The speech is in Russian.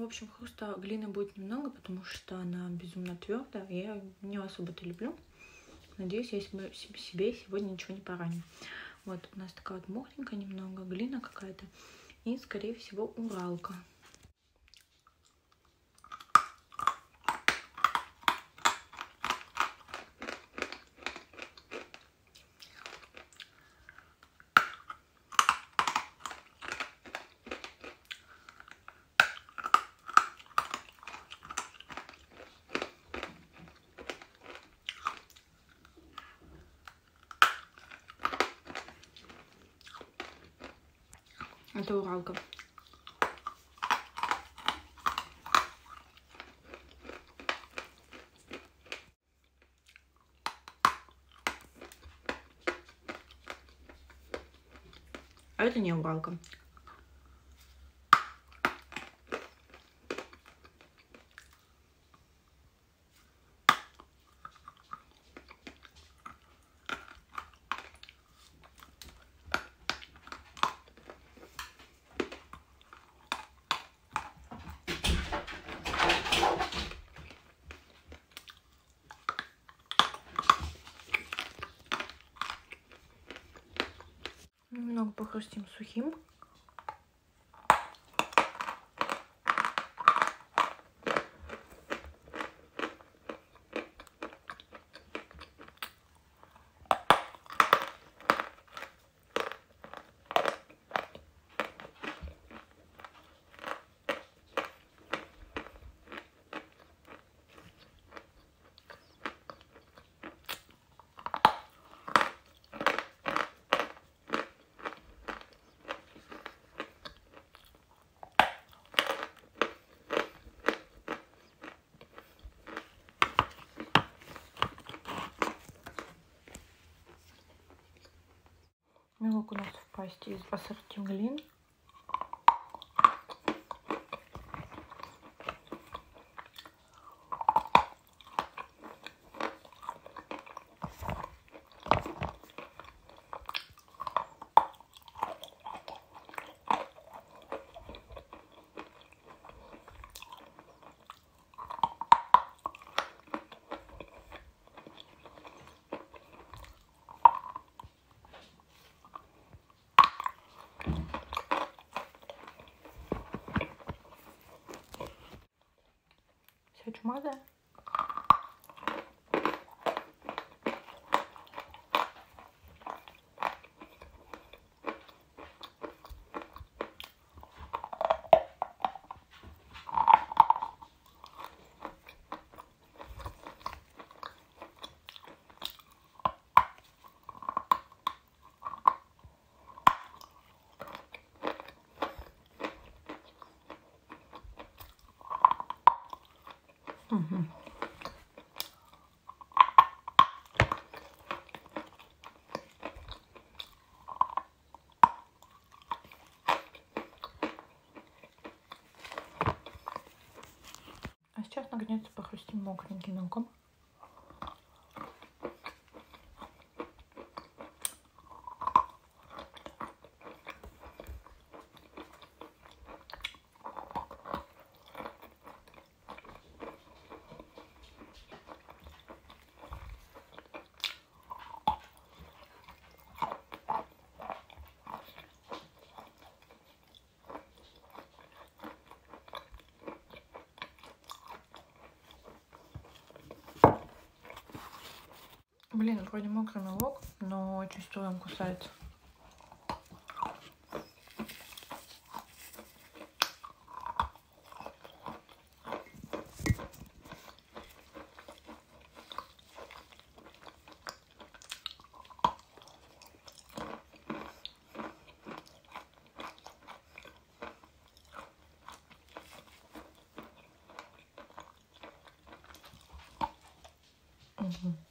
В общем, хруста глины будет немного, потому что она безумно твердая. Я не особо-то люблю. Надеюсь, я себе сегодня ничего не пораню. Вот у нас такая вот мокренькая немного, глина какая-то. И, скорее всего, уралка. Это Уралка. А это не Уралка. Немного похрустим сухим. Мелок у нас в пасте из ассорти глин. Угу. А сейчас наконец-то похрустим мокреньким мелком. Блин, вроде мокрый мелок, но чувствую, он кусается. Угу.